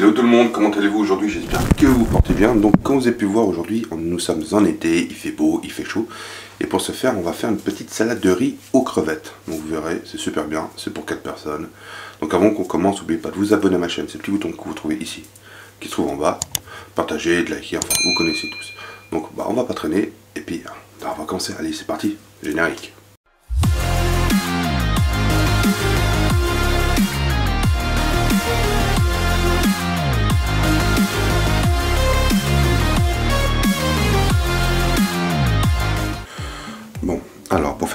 Hello tout le monde, comment allez-vous aujourd'hui? J'espère que vous portez bien. Donc comme vous avez pu voir aujourd'hui, nous sommes en été, il fait beau, il fait chaud. Et pour ce faire, on va faire une petite salade de riz aux crevettes. Donc vous verrez, c'est super bien, c'est pour 4 personnes. Donc avant qu'on commence, n'oubliez pas de vous abonner à ma chaîne, c'est le petit bouton que vous trouvez ici, qui se trouve en bas. Partagez, de liker, enfin vous connaissez tous. Donc bah, on va pas traîner, et puis on va commencer. Allez, c'est parti, générique.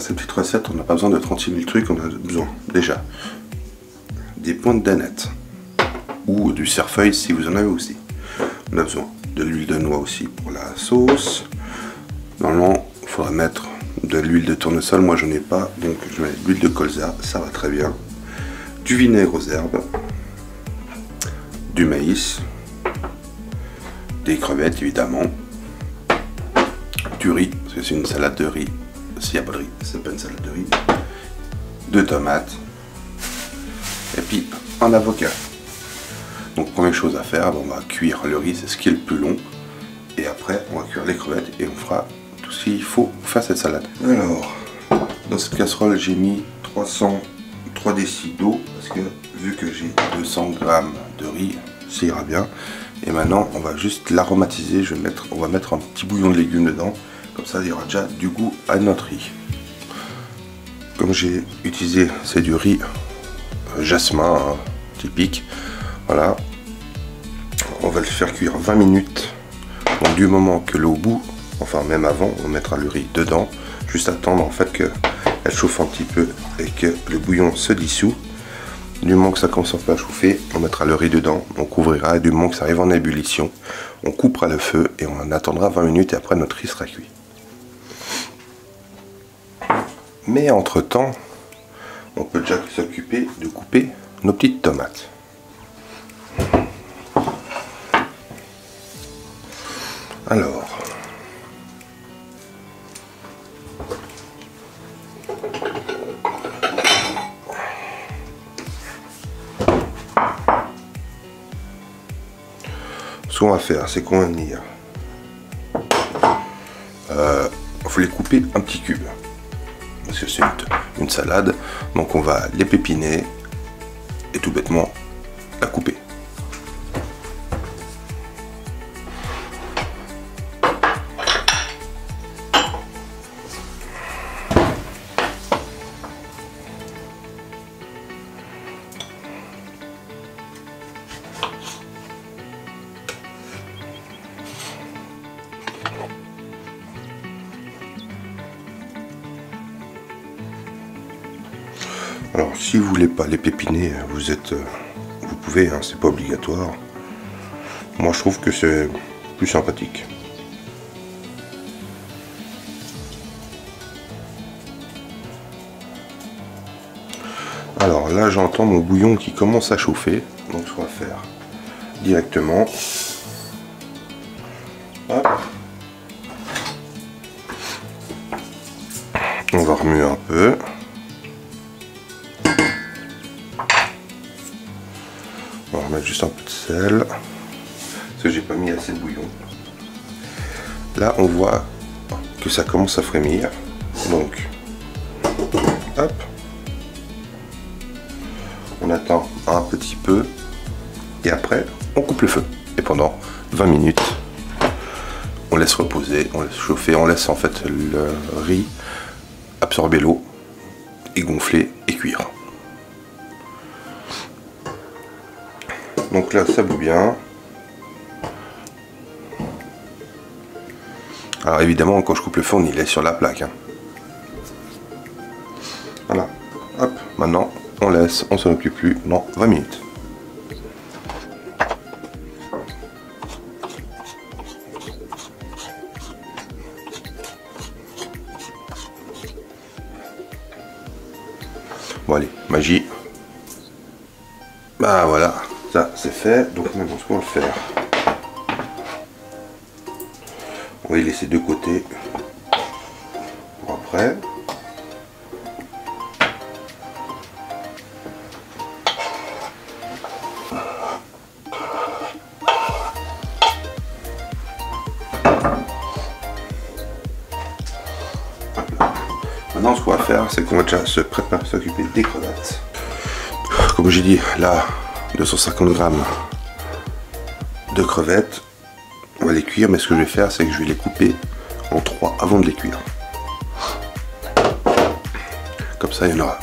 Cette petite recette, on n'a pas besoin de 36 000 trucs, on a besoin déjà des pointes d'aneth ou du cerfeuil si vous en avez aussi. On a besoin de l'huile de noix aussi pour la sauce. Normalement, il faudra mettre de l'huile de tournesol, moi j'en ai pas, donc je mets de l'huile de colza, ça va très bien. Du vinaigre aux herbes, du maïs, des crevettes évidemment, du riz, parce que c'est une salade de riz s'il n'y a pas de riz, c'est pas une salade de riz, deux tomates, et puis un avocat. Donc première chose à faire, on va cuire le riz, c'est ce qui est le plus long, et après on va cuire les crevettes et on fera tout ce qu'il faut pour faire cette salade. Alors, dans cette casserole j'ai mis 303 décis d'eau, parce que vu que j'ai 200 grammes de riz, ça ira bien. Et maintenant on va juste l'aromatiser, on va mettre un petit bouillon de légumes dedans, comme ça, il y aura déjà du goût à notre riz. Comme j'ai utilisé, c'est du riz euh, jasmin, hein, typique. Voilà. On va le faire cuire 20 minutes. Donc du moment que l'eau bout, enfin même avant, on mettra le riz dedans. Juste attendre en fait qu'elle chauffe un petit peu et que le bouillon se dissout. Du moment que ça commence à chauffer, on mettra le riz dedans, on couvrira et du moment que ça arrive en ébullition, on coupera le feu et on attendra 20 minutes et après notre riz sera cuit. Mais entre-temps, on peut déjà s'occuper de couper nos petites tomates. Alors, ce qu'on va faire, c'est qu'on va venir, euh, faut les couper un petit cube c'est une, salade. Donc on va les pépiner et tout bêtement la couper. Si vous voulez pas les pépiner, vous êtes, euh, vous pouvez, hein, c'est pas obligatoire. Moi je trouve que c'est plus sympathique. Alors là j'entends mon bouillon qui commence à chauffer, donc qu'on va faire directement. Parce que j'ai pas mis assez de bouillon. Là, on voit que ça commence à frémir. Donc, hop. On attend un petit peu. Et après, on coupe le feu. Et pendant 20 minutes, on laisse reposer, on laisse chauffer, on laisse en fait le riz absorber l'eau et gonfler et cuire. Donc là, ça bout bien. Alors évidemment, quand je coupe le fond, il est sur la plaque. Hein. Voilà. Hop, maintenant, on laisse, on s'en occupe plus. Non, 20 minutes. Bon allez, magie. Bah voilà. Ça, c'est fait. Donc maintenant, ce qu'on va faire, on va les laisser de côté pour après. Maintenant, ce qu'on va faire, c'est qu'on va déjà se préparer, euh, s'occuper des crevettes. Comme j'ai dit, là, 250 grammes de crevettes. On va les cuire, mais ce que je vais faire, c'est que je vais les couper en trois avant de les cuire. Comme ça, il y en aura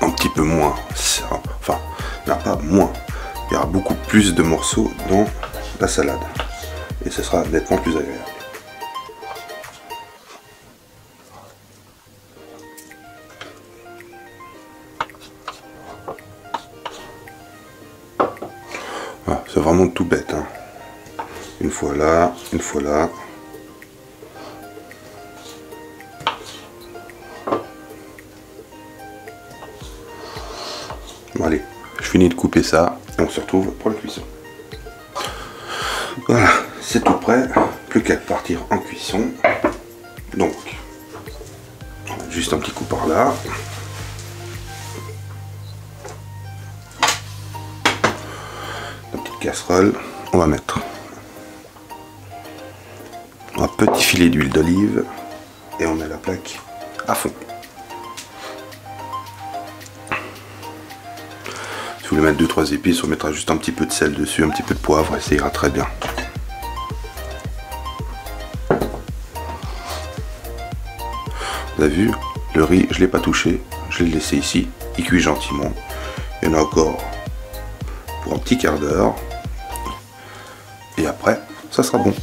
un petit peu moins. Enfin, il n'y aura pas moins. Il y aura beaucoup plus de morceaux dans la salade. Et ce sera nettement plus agréable. C'est vraiment tout bête. Hein. Une fois là, une fois là. Bon allez, je finis de couper ça et on se retrouve pour la cuisson. Voilà, c'est tout prêt. Plus qu'à partir en cuisson. Donc, juste un petit coup par là. Casserole, on va mettre un petit filet d'huile d'olive et on met la plaque à fond. Si vous voulez mettre 2-3 épices, on mettra juste un petit peu de sel dessus, un petit peu de poivre et ça ira très bien. Vous avez vu, le riz, je ne l'ai pas touché, je l'ai laissé ici, il cuit gentiment. Il y en a encore pour un petit quart d'heure. Après, ça sera bon.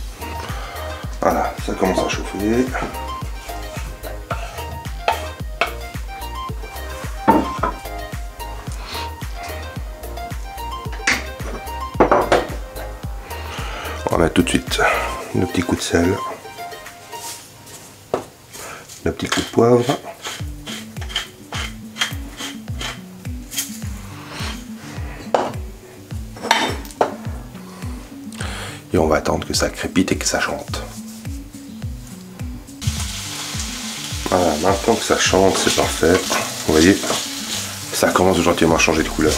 Voilà, ça commence à chauffer. On va tout de suite le petit coup de sel, le petit coup de poivre. On va attendre que ça crépite et que ça chante. Voilà, maintenant que ça chante, c'est parfait. Vous voyez, ça commence gentiment à changer de couleur.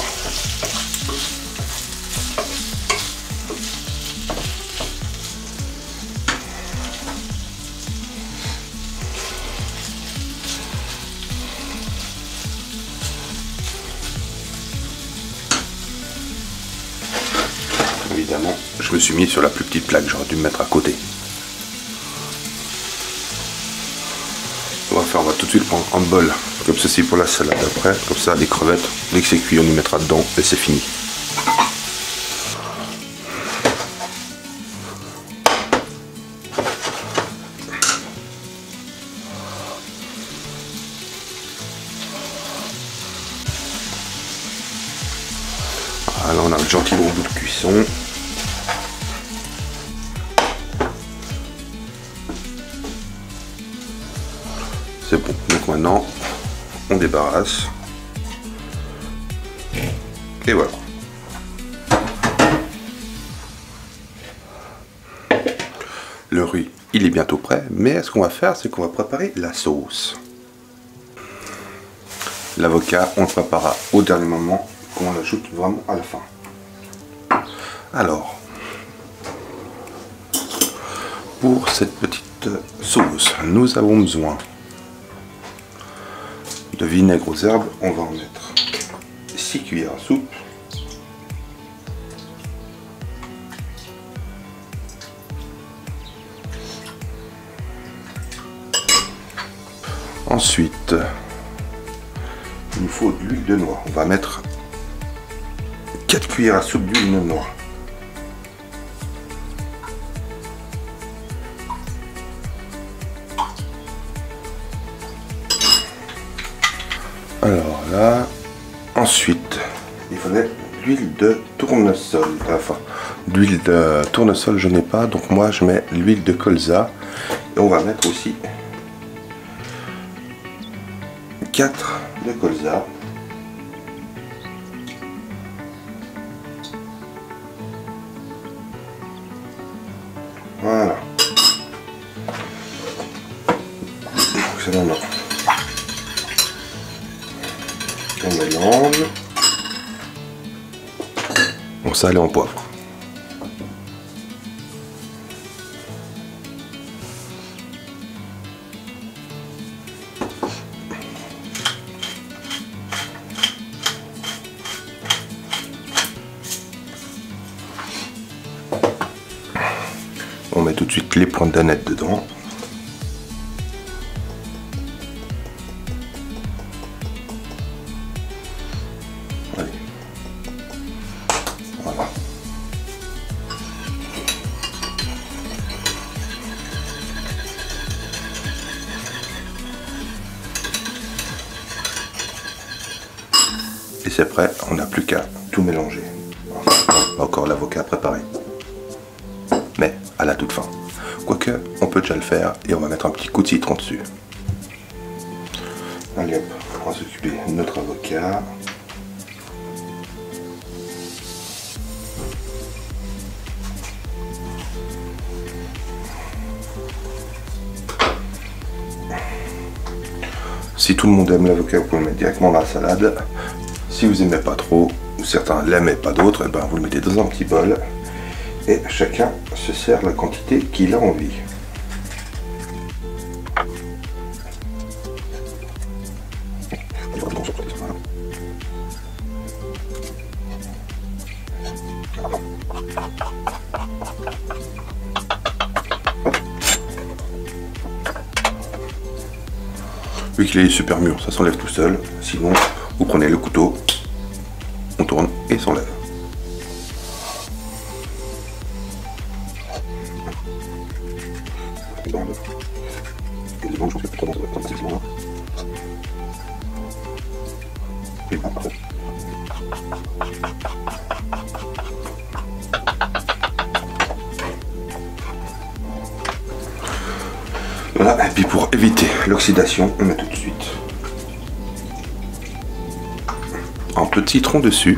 Je me suis mis sur la plus petite plaque, j'aurais dû me mettre à côté. On va faire, on va tout de suite prendre un bol, comme ceci pour la salade après, comme ça les crevettes, dès que c'est cuit, on y mettra dedans et c'est fini. Voilà, on a le gentil gros bout de cuisson. Et voilà. Le riz, il est bientôt prêt. Mais ce qu'on va faire, c'est qu'on va préparer la sauce. L'avocat, on le préparera au dernier moment. On l'ajoute vraiment à la fin. Alors, pour cette petite sauce, nous avons besoin de vinaigre aux herbes, on va en mettre 6 cuillères à soupe. Ensuite, il nous faut de l'huile de noix. On va mettre 4 cuillères à soupe d'huile de noix. Ensuite, il faudrait l'huile de tournesol. Enfin, d'huile de tournesol, je n'ai pas, donc moi je mets l'huile de colza. Et on va mettre aussi 4 de colza. On sale et en poivre. On met tout de suite les pointes d'aneth dedans. C'est prêt, on n'a plus qu'à tout mélanger. Encore l'avocat préparé. Mais à la toute fin. Quoique, on peut déjà le faire et on va mettre un petit coup de citron dessus. Allez hop, on va s'occuper de notre avocat. Si tout le monde aime l'avocat, vous pouvez le mettre directement dans la salade. Si vous aimez pas trop, ou certains l'aiment et pas d'autres, et ben vous le mettez dans un petit bol. Et chacun se sert la quantité qu'il a envie. Vu qu'il est super mûr, ça s'enlève tout seul. Sinon, vous prenez le couteau, et s'enlève. Voilà, et puis pour éviter l'oxydation, on met tout de suite un de citron dessus,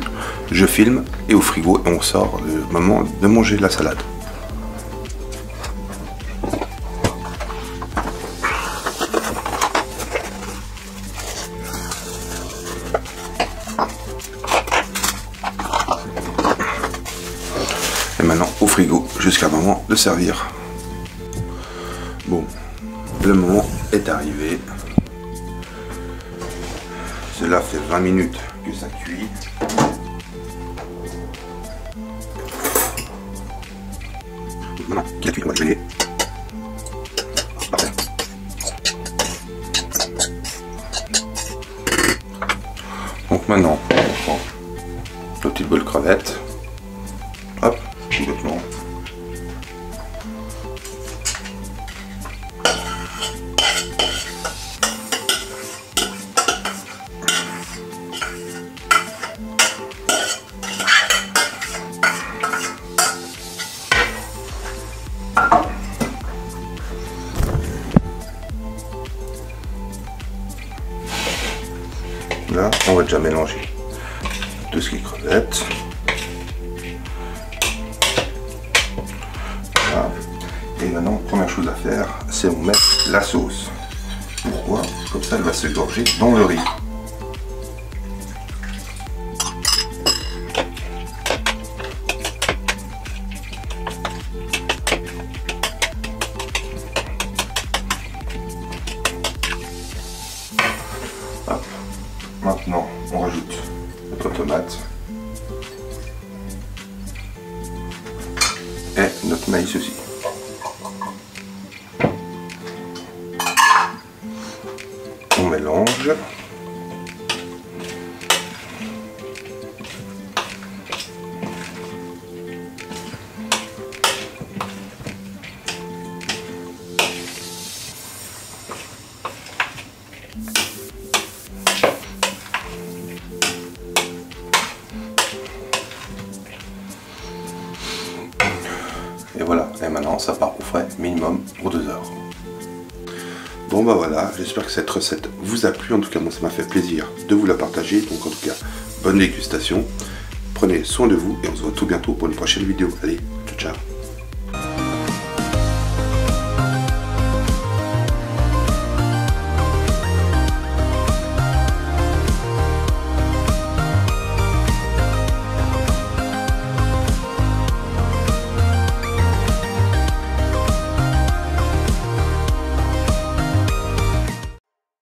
je filme et au frigo et on sort le moment de manger la salade. Et maintenant au frigo jusqu'à moment de servir. Bon, le moment est arrivé. Cela fait 20 minutes que ça cuit. Maintenant qu'il a cuit, on va le Parfait. Donc maintenant, on prend le petit bol crevette. Déjà mélanger tout ce qui. Voilà. Et maintenant, première chose à faire, c'est on met la sauce. Pourquoi? Comme ça, elle va se gorger dans le riz. Tomate et notre maïs. J'espère que cette recette vous a plu, en tout cas moi ça m'a fait plaisir de vous la partager, donc en tout cas bonne dégustation, prenez soin de vous et on se voit tout bientôt pour une prochaine vidéo. Allez, ciao ciao